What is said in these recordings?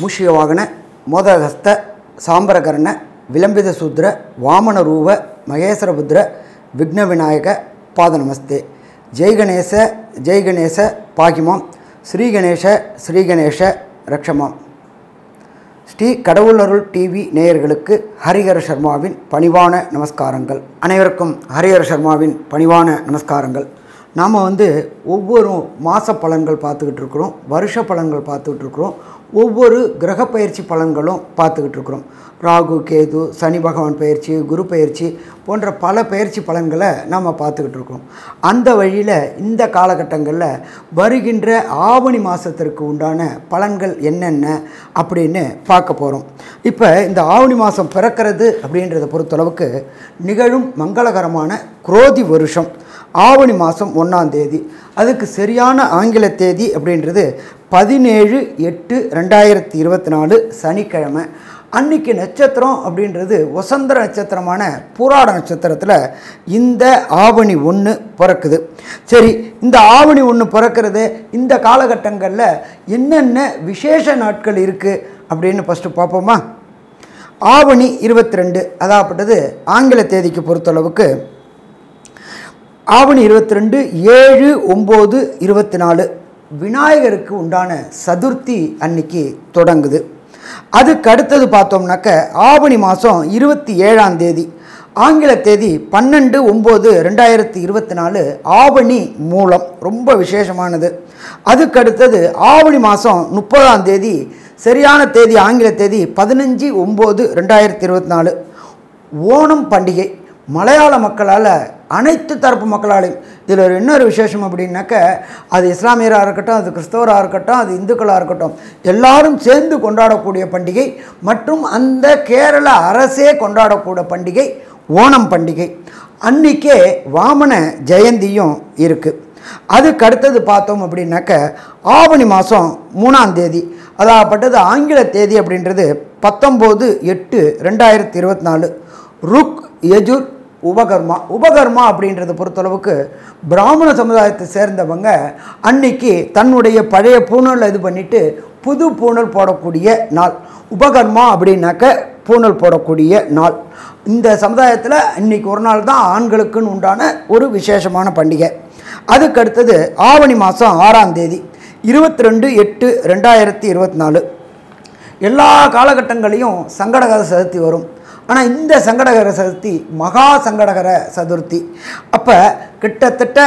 மூஷிகவாகன மோதகஸ்த சாம்பரகர்ண விளம்பித சூத்ர வாமன ரூப மகேஸ்வரபுத்ர விக்ன விநாயக பாதநமஸ்தே. ஜெய்கணேச ஜெய்கணேச பாகிமாம். ஸ்ரீகணேஷ ஸ்ரீகணேஷ ரக்ஷமாம். ஸ்ரீ கடவுளருள் டிவி நேயர்களுக்கு ஹரிஹர சர்மாவின் பணிவான நமஸ்காரங்கள். அனைவருக்கும் ஹரிஹர சர்மாவின் பணிவான நமஸ்காரங்கள். நாம் வந்து ஒவ்வொரு மாத பலன்கள் பார்த்துக்கிட்டு இருக்கிறோம் வருஷ பலன்கள் பார்த்துக்கிட்டு இருக்கிறோம். ஒவ்வொரு கிரக பயிற்சி பலன்களும் பார்த்துக்கிட்டு இருக்கிறோம். ராகு கேது சனி பகவான் பயிற்சி குரு பயிற்சி போன்ற பல பயிற்சி பலன்களை நாம் பார்த்துக்கிட்டு இருக்கோம் அந்த வழியில் இந்த காலகட்டங்களில் வருகின்ற ஆவணி மாதத்திற்கு உண்டான பலன்கள் என்னென்ன அப்படின்னு பார்க்க போகிறோம் இப்போ இந்த ஆவணி மாதம் பிறக்கிறது அப்படின்றத பொறுத்தளவுக்கு நிகழும் மங்களகரமான குரோதி வருஷம் ஆவணி மாதம் ஒன்றாம் தேதி. அதுக்கு சரியான ஆங்கில தேதி அப்படின்றது பதினேழு எட்டு ரெண்டாயிரத்தி இருபத்தி நாலு சனிக்கிழமை. அன்னைக்கு நட்சத்திரம் அப்படின்றது வசந்தர நட்சத்திரமான பூராட நட்சத்திரத்தில் இந்த ஆவணி ஒன்று பிறக்குது. சரி இந்த ஆவணி ஒன்று பிறக்கிறது இந்த காலகட்டங்களில் என்னென்ன விசேஷ நாட்கள் இருக்குது அப்படின்னு ஃபஸ்ட்டு பார்ப்போமா? ஆவணி இருபத்தி ரெண்டு அதாகப்பட்டது ஆங்கில தேதிக்கு பொறுத்தளவுக்கு ஆவணி இருபத்தி ரெண்டு ஏழு ஒம்பது இருபத்தி நாலு விநாயகருக்கு உண்டான சதுர்த்தி அன்னைக்கு தொடங்குது. அதுக்கு அடுத்தது பார்த்தோம்னாக்க ஆவணி மாதம் இருபத்தி ஏழாம் தேதி ஆங்கில தேதி பன்னெண்டு ஒம்பது ரெண்டாயிரத்தி இருபத்தி நாலு ஆவணி மூலம். ரொம்ப விசேஷமானது. அதுக்கு அடுத்தது ஆவணி மாதம் முப்பதாம் தேதி சரியான தேதி ஆங்கில தேதி பதினஞ்சு ஒம்பது ரெண்டாயிரத்தி இருபத்தி நாலு ஓணம் பண்டிகை. மலையாள மக்களால் அனைத்து தரப்பு மக்களாலையும். இதில் ஒரு இன்னொரு விசேஷம் அப்படின்னாக்க அது இஸ்லாமியராக இருக்கட்டும் அது கிறிஸ்தவராக இருக்கட்டும் அது இந்துக்களாக இருக்கட்டும் எல்லாரும் சேர்ந்து கொண்டாடக்கூடிய பண்டிகை மற்றும் அந்த கேரள அரசே கொண்டாடக்கூடிய பண்டிகை ஓணம் பண்டிகை. அன்றைக்கே வாமன ஜெயந்தியும் இருக்குது அதுக்கு அடுத்தது பார்த்தோம் அப்படின்னாக்க ஆவணி மாதம் மூணாம் தேதி. அதாகப்பட்டது ஆங்கில தேதி அப்படின்றது பத்தொம்போது எட்டு ரெண்டாயிரத்தி இருபத்தி நாலு. ருக் யஜுர் உபகர்மா உபகர்மா அப்படின்றத பொறுத்தளவுக்கு பிராமண சமுதாயத்தை சேர்ந்தவங்க அன்னைக்கு தன்னுடைய பழைய பூணல் இது பண்ணிட்டு புது பூணல் போடக்கூடிய நாள். உபகர்மா அப்படின்னாக்க பூணல் போடக்கூடிய நாள். இந்த சமுதாயத்தில் இன்னைக்கு ஒரு நாள் தான் ஆண்களுக்குன்னு உண்டான ஒரு விசேஷமான பண்டிகை. அதுக்கு அடுத்தது ஆவணி மாதம் ஆறாம் தேதி இருபத்தி ரெண்டு எட்டு ரெண்டாயிரத்தி இருபத்தி நாலு. எல்லா காலகட்டங்களையும் சங்கடகர சதுர்த்தி வரும். ஆனால் இந்த சங்கடகர சதுர்த்தி மகா சங்கடகர சதுர்த்தி. அப்போ கிட்டத்தட்ட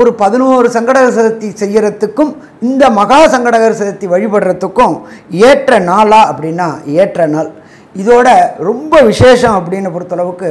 ஒரு பதினோரு சங்கடகர சதுர்த்தி செய்கிறதுக்கும் இந்த மகா சங்கடகர சதுர்த்தி வழிபடுறதுக்கும் ஏற்ற நாளா அப்படின்னா ஏற்ற நாள். இதோட ரொம்ப விசேஷம் அப்படின்னு பொறுத்தளவுக்கு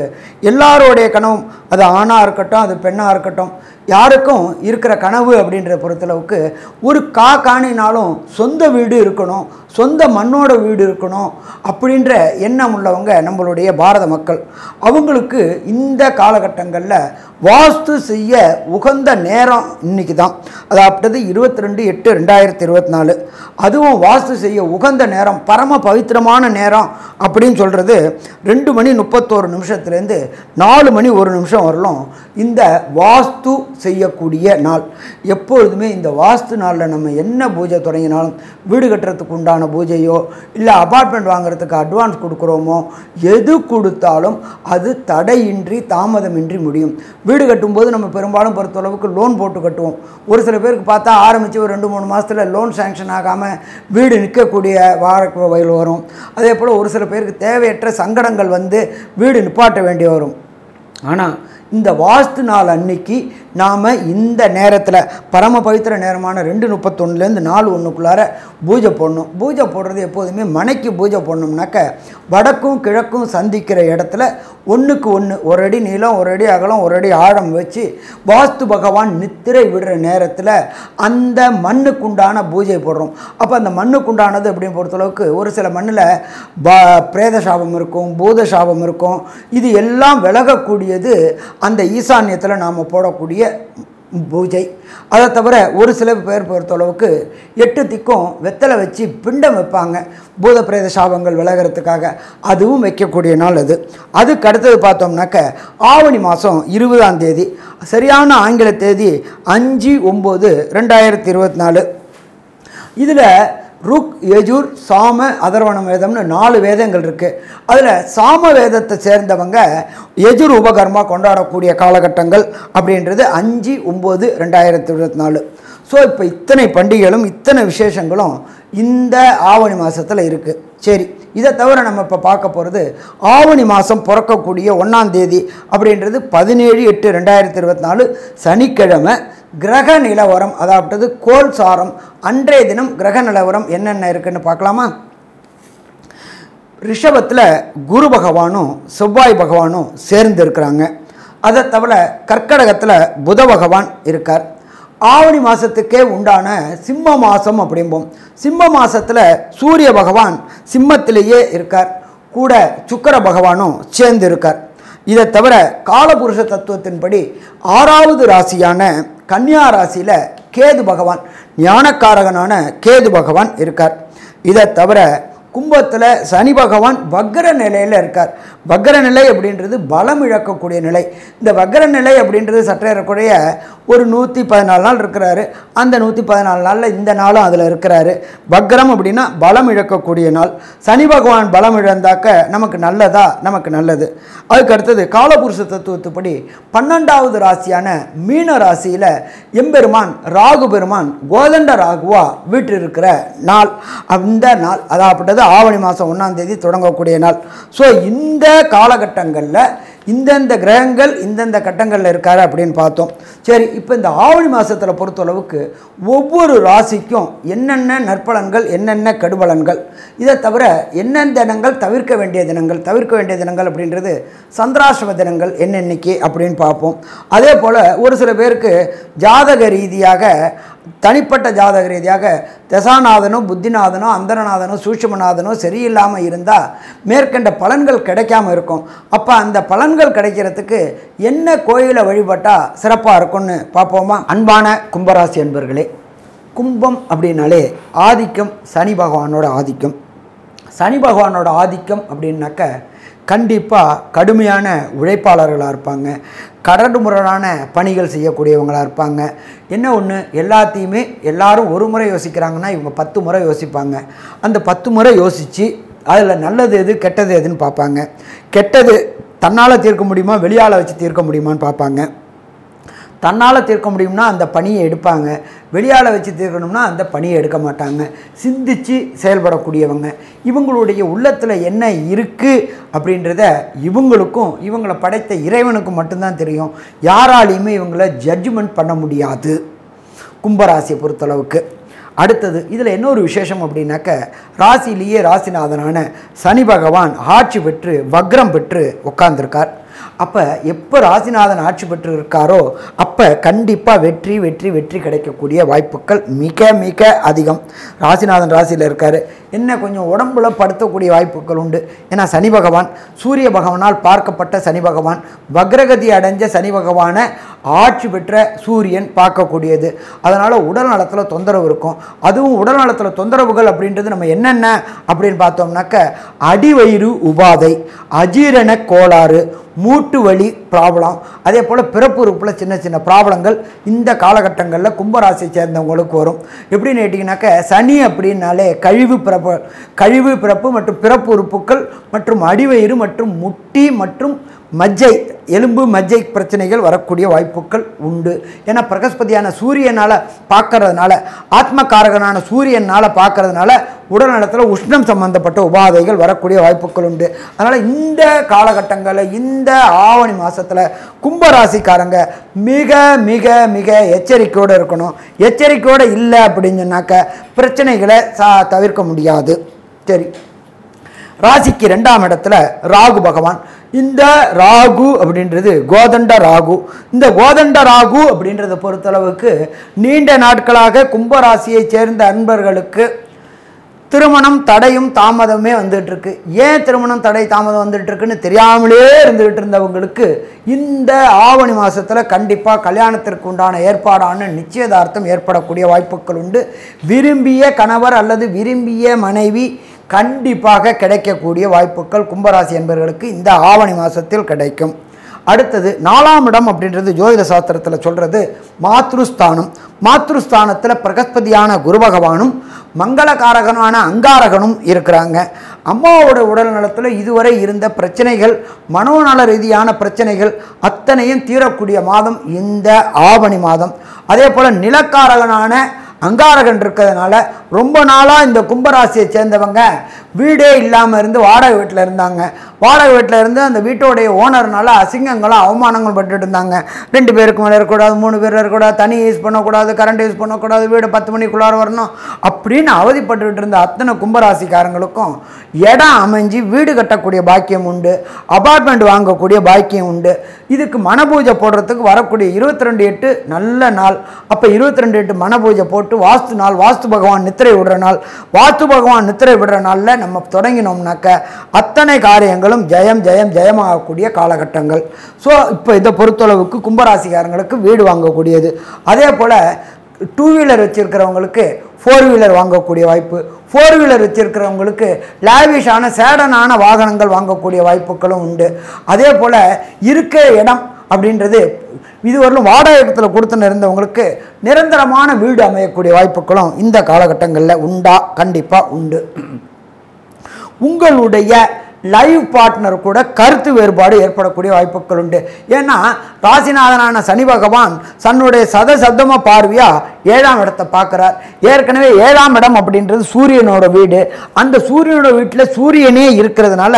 எல்லாரோடைய கனவும் அது ஆணாக இருக்கட்டும் அது பெண்ணாக இருக்கட்டும் யாருக்கும் இருக்கிற கனவு அப்படின்ற பொறுத்தளவுக்கு ஒரு கா காணினாலும் சொந்த வீடு இருக்கணும் சொந்த மண்ணோட வீடு இருக்கணும் அப்படின்ற எண்ணம் உள்ளவங்க நம்மளுடைய பாரத மக்கள். அவங்களுக்கு இந்த காலகட்டங்களில் வாஸ்து செய்ய உகந்த நேரம் இன்னைக்கு தான். அதாவது இருபத்தி ரெண்டு எட்டு ரெண்டாயிரத்தி இருபத்தி நாலு அதுவும் வாஸ்து செய்ய உகந்த நேரம் பரம பவித்திரமான நேரம் அப்படின்னு சொல்கிறது ரெண்டு மணி முப்பத்தோரு நிமிஷத்துலேருந்து நாலு மணி ஒரு நிமிஷம் வரலும் இந்த வாஸ்து செய்யக்கூடிய நாள். எப்பொழுதுமே இந்த வாஸ்து நாளில் நம்ம என்ன பூஜை தொடங்கினாலும் வீடு கட்டுறதுக்கு உண்டான பூஜையோ இல்லை அபார்ட்மெண்ட் வாங்குறதுக்கு அட்வான்ஸ் கொடுக்குறோமோ எது கொடுத்தாலும் அது தடையின்றி தாமதமின்றி முடியும். வீடு கட்டும்போது நம்ம பெரும்பாலும் பொறுத்தளவுக்கு லோன் போட்டு கட்டுவோம். ஒரு சில பேருக்கு பார்த்தா ஆரம்பித்து ஒரு ரெண்டு மூணு மாதத்தில் லோன் சேங்ஷன் ஆகாமல் வீடு நிற்கக்கூடிய வார வயல் வரும். அதே போல் ஒரு சில பேருக்கு தேவையற்ற சங்கடங்கள் வந்து வீடு நிப்பாட்ட வேண்டி வரும். ஆனால் இந்த வாஸ்து நாள் அன்னைக்கு நாம் இந்த நேரத்தில் பரம பவித்திர நேரமான ரெண்டு முப்பத்தொன்னுலேருந்து நாலு ஒன்றுக்குள்ளார பூஜை போடணும். பூஜை போடுறது எப்போதுமே மனைக்கு பூஜை போடணும்னாக்க வடக்கும் கிழக்கும் சந்திக்கிற இடத்துல ஒன்றுக்கு ஒன்று ஒரு அடி நீளம் ஒரு அடி அகலம் ஒரு அடி ஆழம் வச்சு வாஸ்து பகவான் நித்திரை விடுற நேரத்தில் அந்த மண்ணுக்குண்டான பூஜை போடுறோம். அப்போ அந்த மண்ணுக்குண்டானது அப்படின்னு பொறுத்தளவுக்கு ஒரு சில மண்ணில் பா பிரேத சாபம் இருக்கும் பூத சாபம் இருக்கும். இது எல்லாம் விலகக்கூடியது அந்த ஈசான்யத்தில் நாம் போடக்கூடிய பூஜை. அதை தவிர ஒரு சில பேர் பொறுத்தளவுக்கு எட்டு திக்கும் வெத்தலை வச்சு பிண்டம் வைப்பாங்க. பூத பிரேத சாபங்கள் விலகிறதுக்காக அதுவும் வைக்கக்கூடிய நாள் அது. அதுக்கு அடுத்தது பார்த்தோம்னாக்க ஆவணி மாதம் இருபதாம் தேதி. சரியான ஆங்கில தேதி அஞ்சு ஒம்பது ரெண்டாயிரத்தி இருபத்தி நாலு. இதில் ருக் யஜூர் சாம அதர்வண வேதம்னு நாலு வேதங்கள் இருக்குது அதில் சாம வேதத்தை சேர்ந்தவங்க யஜுர் உபகர்மா கொண்டாடக்கூடிய காலகட்டங்கள் அப்படின்றது அஞ்சு ஒம்பது ரெண்டாயிரத்தி இருபத்தி நாலு. ஸோ இப்போ இத்தனை பண்டிகைகளும் இத்தனை விசேஷங்களும் இந்த ஆவணி மாதத்தில் இருக்குது சரி இதை தவிர நம்ம இப்போ பார்க்க போகிறது ஆவணி மாதம் பிறக்கக்கூடிய ஒன்றாம் தேதி அப்படின்றது பதினேழு எட்டு ரெண்டாயிரத்தி இருபத்தி நாலு சனிக்கிழமை கிரக நிலவரம் அதாவது கோல் சாரம் அன்றைய தினம் கிரக நிலவரம் என்னென்ன இருக்குன்னு பார்க்கலாமா? ரிஷபத்தில் குரு பகவானும் செவ்வாய் பகவானும் சேர்ந்து இருக்கிறாங்க. அதை தவிர கர்க்கடகத்தில் புத பகவான் இருக்கார். ஆவணி மாதத்துக்கே உண்டான சிம்ம மாதம் அப்படிம்போம். சிம்ம மாதத்தில் சூரிய பகவான் சிம்மத்திலேயே இருக்கார். கூட சுக்கர பகவானும் சேர்ந்து இருக்கார். இதை தவிர காலபுருஷ தத்துவத்தின்படி ஆறாவது ராசியான கன்னியா ராசியில் கேது பகவான் ஞானக்காரகனான கேது பகவான் இருக்கார். இதை தவிர கும்பத்தில் சனி பகவான் வக்ர நிலையில் இருக்கார். வக்ர நிலை அப்படின்றது பலம் இழக்கக்கூடிய நிலை. இந்த வக்ர நிலை அப்படின்றது சற்றேறக்கூடிய ஒரு நூற்றி பதினாலு நாள் இருக்கிறாரு. அந்த நூற்றி பதினாலு நாளில் இந்த நாளும் அதில் இருக்கிறாரு. வக்ரம் அப்படின்னா பலம் இழக்கக்கூடிய நாள். சனி பகவான் பலம் இழந்தாக்க நமக்கு நல்லதா? நமக்கு நல்லது. அதுக்கு அடுத்தது காலபுருஷ தத்துவத்துப்படி பன்னெண்டாவது ராசியான மீன ராசியில் எம்பெருமான் ராகு பெருமான் கோதண்ட ராகுவா வீற்றிருக்கிற நாள். அந்த நாள் அதாப்பட்டது ஆவணி மாதம் ஒன்றாம் தேதி தொடங்கக்கூடிய நாள். ஸோ இந்த காலகட்டங்களில் இந்தந்த கிரகங்கள் இந்தந்த கட்டங்களில் இருக்காரு அப்படின்னு பார்த்தோம். சரி இப்போ இந்த ஆவணி மாதத்தில் பொறுத்தளவுக்கு ஒவ்வொரு ராசிக்கும் என்னென்ன நற்பலன்கள் என்னென்ன கெடுபலன்கள் இதை தவிர என்னென்ன தினங்கள் தவிர்க்க வேண்டிய தினங்கள் தவிர்க்க வேண்டிய தினங்கள் அப்படின்றது சந்திராசிரம தினங்கள் என்னென்னைக்கு அப்படின்னு பார்ப்போம். அதே போல் ஒரு சில பேருக்கு ஜாதக ரீதியாக தனிப்பட்ட ஜாதக ரீதியாக தசாநாதனோ புத்திநாதனோ அந்தரநாதனோ சூட்சுமநாதனோ சரியில்லாமல் இருந்தால் மேற்கண்ட பலன்கள் கிடைக்காம இருக்கும். அப்போ அந்த பலன்கள் கிடைக்கிறதுக்கு என்ன கோயிலை வழிபட்டால் சிறப்பாக இருக்கும்னு பார்ப்போமா? அன்பான கும்பராசி அன்பர்களே கும்பம் அப்படின்னாலே ஆதிக்கம் சனி பகவானோட ஆதிக்கம். சனி பகவானோட ஆதிக்கம் அப்படின்னாக்க கண்டிப்பாக கடுமையான உழைப்பாளர்களாக இருப்பாங்க. கரடுமுரடான பணிகள் செய்யக்கூடியவங்களாக இருப்பாங்க. என்ன ஒன்று எல்லாத்தையுமே எல்லாரும் ஒரு முறை யோசிக்கிறாங்கன்னா இவங்க பத்து முறை யோசிப்பாங்க. அந்த பத்து முறை யோசித்து அதில் நல்லது எது கெட்டது எதுன்னு பார்ப்பாங்க. கெட்டது தன்னால் தீர்க்க முடியுமா? வெளியால் வச்சு தீர்க்க முடியுமான்னு பார்ப்பாங்க. தன்னால் தீர்க்க முடியும்னா அந்த பணியை எடுப்பாங்க. வெளியால் வச்சு தீர்க்கணும்னா அந்த பணியை எடுக்க மாட்டாங்க. சிந்தித்து செயல்படக்கூடியவங்க. இவங்களுடைய உள்ளத்தில் என்ன இருக்குது அப்படின்றத இவங்களுக்கும் இவங்களை படைத்த இறைவனுக்கும் மட்டும்தான் தெரியும். யாராலையுமே இவங்களை ஜட்ஜ்மெண்ட் பண்ண முடியாது. கும்பராசியை பொறுத்தளவுக்கு. அடுத்தது இதில் இன்னொரு விசேஷம் அப்படின்னாக்க ராசியிலேயே ராசிநாதனான சனி பகவான் ஆட்சி பெற்று வக்ரம் பெற்று உட்கார்ந்துருக்கார். அப்போ எப்போ ராசிநாதன் ஆட்சி பெற்று இருக்காரோ அப்போ கண்டிப்பாக வெற்றி வெற்றி வெற்றி கிடைக்கக்கூடிய வாய்ப்புகள் மிக மிக அதிகம். ராசிநாதன் ராசியில் இருக்கார். என்ன கொஞ்சம் உடம்புல படுத்தக்கூடிய வாய்ப்புகள் உண்டு. ஏன்னா சனி பகவான் சூரிய பகவானால் பார்க்கப்பட்ட சனி பகவான் வக்ரகதி அடைஞ்ச சனி பகவானை ஆட்சி பெற்ற சூரியன் பார்க்கக்கூடியது. அதனால் உடல் நலத்தில் தொந்தரவு இருக்கும். அதுவும் உடல் நலத்தில் தொந்தரவுகள் அப்படின்றது நம்ம என்னென்ன அப்படின்னு பார்த்தோம்னாக்க அடிவயிறு உபாதை அஜீரண கோளாறு மூட்டு வலி ப்ராப்ளம் அதே போல் பிறப்பு உறுப்பில் சின்ன சின்ன ப்ராப்ளங்கள் இந்த காலகட்டங்களில் கும்பராசியை சேர்ந்தவங்களுக்கு வரும். எப்படின்னு கேட்டிங்கனாக்க சனி அப்படின்னாலே கழிவு பிறப்பு கழிவு பிறப்பு மற்றும் பிறப்பு உறுப்புகள் மற்றும் அடிவயிறு மற்றும் முட்டி மற்றும் மஜ்ஜை எலும்பு மஜ்ஜை பிரச்சனைகள் வரக்கூடிய வாய்ப்புகள் உண்டு. ஏன்னா பிரகஸ்பதியான சூரியனால் பார்க்கறதுனால ஆத்மகாரகனான சூரியனால் பார்க்கறதுனால உடல்நலத்தில் உஷ்ணம் சம்பந்தப்பட்ட உபாதைகள் வரக்கூடிய வாய்ப்புகள் உண்டு. அதனால் இந்த காலகட்டங்களில் இந்த ஆவணி மாதத்தில் கும்பராசிக்காரங்க மிக மிக மிக எச்சரிக்கையோடு இருக்கணும். எச்சரிக்கையோடு இல்லை அப்படின்னு சொன்னாக்க பிரச்சனைகளை சா தவிர்க்க முடியாது. சரி. ராசிக்கு ரெண்டாம் இடத்துல ராகு பகவான். இந்த ராகு அப்படின்றது கோதண்ட ராகு. இந்த கோதண்ட ராகு அப்படின்றத பொறுத்தளவுக்கு நீண்ட நாட்களாக கும்பராசியை சேர்ந்த அன்பர்களுக்கு திருமணம் தடையும் தாமதமே வந்துட்டு இருக்கு ஏன் திருமணம் தடை தாமதம் வந்துட்டு இருக்குன்னு தெரியாமலே இருந்துகிட்டு இருந்தவங்களுக்கு இந்த ஆவணி மாதத்தில் கண்டிப்பாக கல்யாணத்திற்கு உண்டான ஏற்பாடான நிச்சயதார்த்தம் ஏற்படக்கூடிய வாய்ப்புகள் உண்டு. விரும்பிய கணவர் அல்லது விரும்பிய மனைவி கண்டிப்பாக கிடைக்கக்கூடிய வாய்ப்புகள் கும்பராசி என்பவர்களுக்கு இந்த ஆவணி மாதத்தில் கிடைக்கும். அடுத்தது நாலாம் இடம் அப்படின்றது ஜோதிட சாஸ்திரத்தில் சொல்கிறது மாத்ருஸ்தானம். மாத்ருஸ்தானத்தில் பிரகஸ்பதியான குரு பகவானும் மங்களகாரகனான அங்காரகனும் இருக்கிறாங்க. அம்மாவோட உடல் நலத்தில் இதுவரை இருந்த பிரச்சனைகள் மனோநல ரீதியான பிரச்சனைகள் அத்தனையும் தீரக்கூடிய மாதம் இந்த ஆவணி மாதம். அதே போல் நிலக்காரகனான அங்காரகன் இருக்கிறதுனால ரொம்ப நாளாக இந்த கும்பராசியை சேர்ந்தவங்க வீடே இல்லாமல் இருந்து வாடகை வீட்டில் இருந்தாங்க. வாடகை வீட்டில் இருந்து அந்த வீட்டோடைய ஓனர்னால அசிங்கங்களும் அவமானங்களும் பட்டுட்டு இருந்தாங்க. ரெண்டு பேருக்கு மேலே இருக்கக்கூடாது மூணு பேர் இருக்கக்கூடாது தனி யூஸ் பண்ணக்கூடாது கரண்ட் யூஸ் பண்ணக்கூடாது வீடு பத்து மணிக்குள்ளார வரணும் அப்படின்னு அவதிப்பட்டுக்கிட்டு இருந்த அத்தனை கும்பராசிக்காரங்களுக்கும் இடம் அமைஞ்சு வீடு கட்டக்கூடிய பாக்கியம் உண்டு. அபார்ட்மெண்ட் வாங்கக்கூடிய பாக்கியம் உண்டு. இதுக்கு மனபூஜை போடுறதுக்கு வரக்கூடிய இருபத்தி ரெண்டு எட்டு நல்ல நாள். அப்போ இருபத்தி ரெண்டு எட்டு மனபூஜை போட்டு வாஸ்து நாள் வாஸ்து பகவான் நித்திரை விடுற நாள் வாஸ்து பகவான் நித்திரை விடுற நாளில் நம்ம தொடங்கினோம்னாக்க அத்தனை காரியங்களும் ஜெயம் ஜெயம் ஜெயமாகக்கூடிய காலகட்டங்கள். ஸோ இப்போ இதை பொறுத்தளவுக்கு கும்பராசிக்காரங்களுக்கு வீடு வாங்கக்கூடியது. அதே போல் டூ வீலர் வச்சுருக்கிறவங்களுக்கு ஃபோர் வீலர் வாங்கக்கூடிய வாய்ப்பு. ஃபோர் வீலர் வச்சுருக்கிறவங்களுக்கு லேவிஷான சேடனான வாகனங்கள் வாங்கக்கூடிய வாய்ப்புகளும் உண்டு. அதே போல் இருக்க இடம் அப்படின்றது இதுவரையிலும் வாடகை இடத்துல கொடுத்துன்னு இருந்தவங்களுக்கு நிரந்தரமான வீடு அமையக்கூடிய வாய்ப்புகளும் இந்த காலகட்டங்களில் உண்டா? கண்டிப்பாக உண்டு. உங்களுடைய லைவ் பார்ட்னர் கூட கருத்து வேறுபாடு ஏற்படக்கூடிய வாய்ப்புகள் உண்டு. ஏன்னா ராசிநாதனான சனி பகவான் தன்னுடைய சத சப்தம பார்வையாக ஏழாம் இடத்தை பார்க்குறார். ஏற்கனவே ஏழாம் இடம் அப்படின்றது சூரியனோட வீடு. அந்த சூரியனோட வீட்டில் சூரியனே இருக்கிறதுனால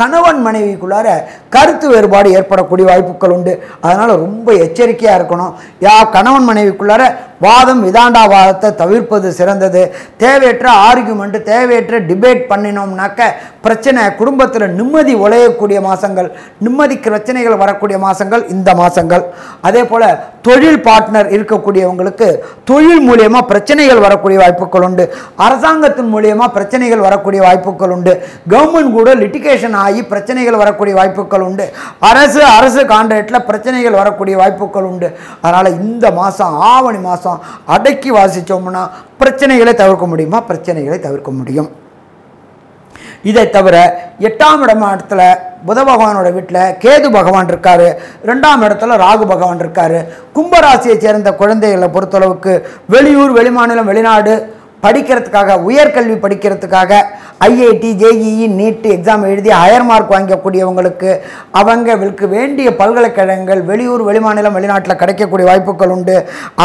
கணவன் மனைவிக்குள்ளார கருத்து வேறுபாடு ஏற்படக்கூடிய வாய்ப்புகள் உண்டு. அதனால் ரொம்ப எச்சரிக்கையாக இருக்கணும். யா கணவன் மனைவிக்குள்ளார வாதம் விதாண்டா வாதத்தை தவிர்ப்பது சிறந்தது. தேவையற்ற ஆர்குமெண்ட் தேவையற்ற டிபேட் பண்ணினோம்னாக்க பிரச்சனை குடும்பத்தில் நிம்மதி உழையக்கூடிய மாதங்கள் நிம்மதி பிரச்சனைகள் வரக்கூடிய மாதங்கள் இந்த மாதங்கள் அதே போல் தொழில் பார்ட்னர் இருக்கக்கூடியவங்களுக்கு தொழில் மூலியமாக பிரச்சனைகள் வரக்கூடிய வாய்ப்புகள் உண்டு. அரசாங்கத்தின் மூலியமாக பிரச்சனைகள் வரக்கூடிய வாய்ப்புகள் உண்டு. கவர்மெண்ட் கூட லிட்டிகேஷன் ஆகி பிரச்சனைகள் வரக்கூடிய வாய்ப்புகள் உண்டு. அரசு அரசு கான்ட்ராக்டில் பிரச்சனைகள் வரக்கூடிய வாய்ப்புகள் உண்டு. அதனால் இந்த மாதம் ஆவணி மாதம் அடக்கி வாசித்தோம்னா பிரச்சனைகளை தவிர்க்க முடியுமா? பிரச்சனைகளை தவிர்க்க முடியும். இதை தவிர எட்டாம் இடம் இடத்துல புத பகவானோட வீட்டில் கேது பகவான் இருக்கார். ரெண்டாம் இடத்துல ராகு பகவான் இருக்கார். கும்பராசியை சேர்ந்த குழந்தைகளை பொறுத்தளவுக்கு வெளியூர் வெளிமாநிலம் வெளிநாடு படிக்கிறதுக்காக உயர்கல்வி படிக்கிறதுக்காக ஐஐடி ஜேஇஇ நீட் எக்ஸாம் எழுதி ஹையர் மார்க் வாங்கக்கூடியவங்களுக்கு அவங்களுக்கு வேண்டிய பல்கலைக்கழகங்கள் வெளியூர் வெளிமாநிலம் வெளிநாட்டில் கிடைக்கக்கூடிய வாய்ப்புகள் உண்டு.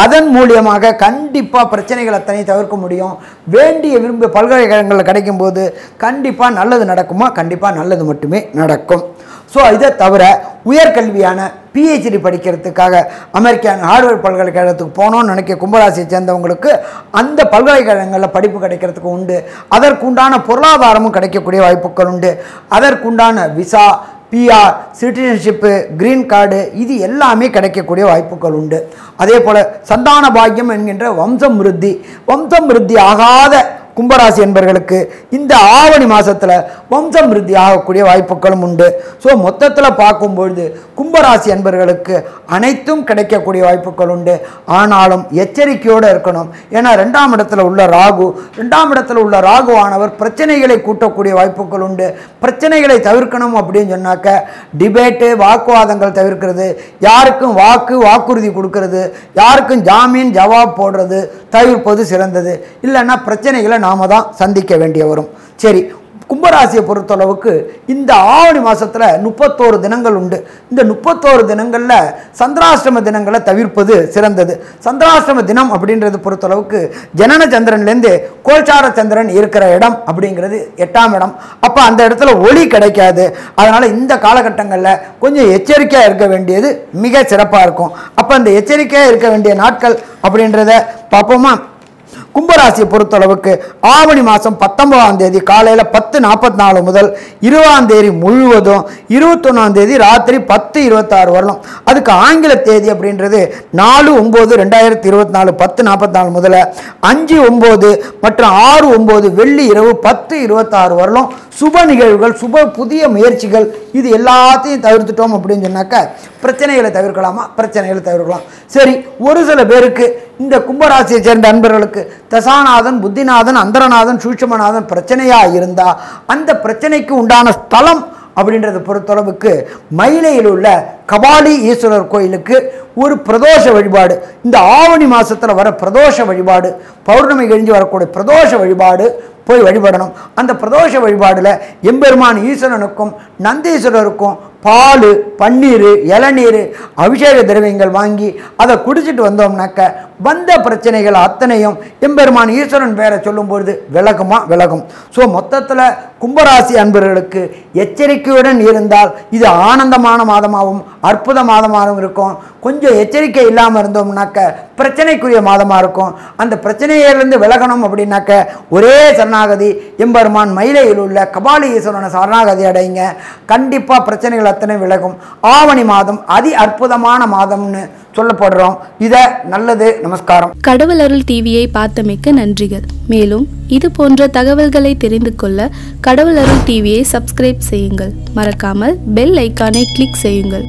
அதன் மூலியமாக கண்டிப்பாக பிரச்சனைகள் அத்தனை தவிர்க்க முடியும். வேண்டிய விரும்பிய பல்கலைக்கழகங்களில் கிடைக்கும்போது கண்டிப்பாக நல்லது நடக்குமா? கண்டிப்பாக நல்லது மட்டுமே நடக்கும். ஸோ இதை தவிர உயர்கல்வியான பிஹெச்டி படிக்கிறதுக்காக அமெரிக்கன் ஹார்வர்ட் பல்கலைக்கழகத்துக்கு போகணும்னு நினைக்க கும்பராசியை சேர்ந்தவங்களுக்கு அந்த பல்கலைக்கழகங்களில் படிப்பு கிடைக்கிறதுக்கு உண்டு. அதற்குண்டான பொருளாதாரமும் கிடைக்கக்கூடிய வாய்ப்புகள் உண்டு. அதற்குண்டான visa PR citizenship green card இது எல்லாமே கிடைக்கக்கூடிய வாய்ப்புகள் உண்டு. அதே போல் சந்தான பாக்கியம் என்கின்ற வம்சம் விருத்தி. வம்சம் விருத்தி ஆகாத கும்பராசி என்பர்களுக்கு இந்த ஆவணி மாதத்தில் வம்சம் விருத்தி ஆகக்கூடிய வாய்ப்புகளும் உண்டு. ஸோ மொத்தத்தில் பார்க்கும்பொழுது கும்பராசி என்பர்களுக்கு அனைத்தும் கிடைக்கக்கூடிய வாய்ப்புகள் உண்டு. ஆனாலும் எச்சரிக்கையோடு இருக்கணும். ஏன்னா ரெண்டாம் இடத்துல உள்ள ராகு ரெண்டாம் இடத்துல உள்ள ராகுவானவர் பிரச்சனைகளை கூட்டக்கூடிய வாய்ப்புகள் உண்டு. பிரச்சனைகளை தவிர்க்கணும் அப்படின்னு சொன்னாக்க டிபேட்டு வாக்குவாதங்கள் தவிர்க்கிறது. யாருக்கும் வாக்கு வாக்குறுதி கொடுக்கறது. யாருக்கும் ஜாமீன் ஜவாப் போடுறது தவிர்ப்பது சிறந்தது. இல்லைன்னா பிரச்சனைகளை நாம தான் சந்திக்க வேண்டிய வரும் சரி கும்பராசியை பொறுத்தளவுக்கு இந்த ஆவணி மாதத்தில் முப்பத்தோரு தினங்கள் உண்டு. இந்த முப்பத்தோரு தினங்களில் சந்திராஷ்டம தினங்களை தவிர்ப்பது சிறந்தது. சந்திராஷ்டம தினம் அப்படின்றது பொறுத்தளவுக்கு ஜனன சந்திரன்லேருந்து கோச்சார சந்திரன் இருக்கிற இடம் அப்படிங்கிறது எட்டாம் இடம். அப்போ அந்த இடத்துல ஒளி கிடைக்காது. அதனால் இந்த காலகட்டங்களில் கொஞ்சம் எச்சரிக்கையாக இருக்க வேண்டியது மிக சிறப்பாக இருக்கும். அப்போ அந்த எச்சரிக்கையாக இருக்க வேண்டிய நாட்கள் அப்படின்றத பார்ப்போமா? கும்பராசியை பொறுத்தளவுக்கு ஆவணி மாதம் பத்தொன்பதாம் தேதி காலையில் பத்து நாற்பத்தி நாலு முதல் இருபதாம் தேதி முழுவதும் இருபத்தொன்னாம் தேதி ராத்திரி பத்து இருபத்தாறு வரலாம் அதுக்கு ஆங்கில தேதி அப்படின்றது நாலு ஒம்பது ரெண்டாயிரத்தி இருபத்தி நாலு பத்து நாற்பத்தி நாலு முதல்ல அஞ்சு ஒம்பது மற்றும் ஆறு ஒம்பது வெள்ளி இரவு பத்து இருபத்தாறு வரலாம் சுப நிகழ்வுகள் சுப புதிய முயற்சிகள் இது எல்லாத்தையும் தவிர்த்துட்டோம் அப்படின்னு சொன்னாக்க பிரச்சனைகளை தவிர்க்கலாமா? பிரச்சனைகளை தவிர்க்கலாம். சரி ஒரு சில பேருக்கு இந்த கும்பராசியை சேர்ந்த அன்பர்களுக்கு தசாநாதன் புத்திநாதன் அந்தரநாதன் சூட்சமநாதன் பிரச்சனையாக இருந்தால் அந்த பிரச்சனைக்கு உண்டான ஸ்தலம் அப்படின்றத பொறுத்தளவுக்கு மயிலையில் உள்ள கபாலி ஈஸ்வரர் கோயிலுக்கு ஒரு பிரதோஷ வழிபாடு இந்த ஆவணி மாதத்தில் வர பிரதோஷ வழிபாடு பௌர்ணமி கழிஞ்சு வரக்கூடிய பிரதோஷ வழிபாடு போய் வழிபடணும். அந்த பிரதோஷ வழிபாடில் எம்பெருமான் ஈஸ்வரனுக்கும் நந்தீஸ்வரருக்கும் பால் பன்னீர் இளநீர் அபிஷேக திரவியங்கள் வாங்கி அதை குடிச்சிட்டு வந்தோம்னாக்க வந்த பிரச்சனைகள் அத்தனையும் எம்பெருமான் ஈஸ்வரன் பேரை சொல்லும்பொழுது விலகுமா? விலகும். ஸோ மொத்தத்தில் கும்பராசி அன்பர்களுக்கு எச்சரிக்கையுடன் இருந்தால் இது ஆனந்தமான மாதமாகவும் அற்புத மாதமாகவும் இருக்கும். கொஞ்சம் எச்சரிக்கை இல்லாமல் இருந்தோம்னாக்க பிரச்சனைக்குரிய மாதமாக இருக்கும். அந்த பிரச்சனையிலிருந்து விலகணும் அப்படின்னாக்க ஒரே சரணாகதி எம்பெருமான் மயிலையில் உள்ள கபாலி ஈஸ்வரனை சரணாகதி அடைங்க. கண்டிப்பாக பிரச்சனைகள் அத்தனை விலகும். ஆவணி மாதம் அதி அற்புதமான மாதம்னு சொல்லப்படுறோம். இத நல்லது. நமஸ்காரம். கடவுள் அருள் டிவியை பார்த்தமைக்க நன்றிகள். மேலும் இது போன்ற தகவல்களை தெரிந்து கொள்ள கடவுள் அருள் டிவியை சப்ஸ்கிரைப் செய்யுங்கள். மறக்காமல் பெல் ஐக்கானை கிளிக் செய்யுங்கள்.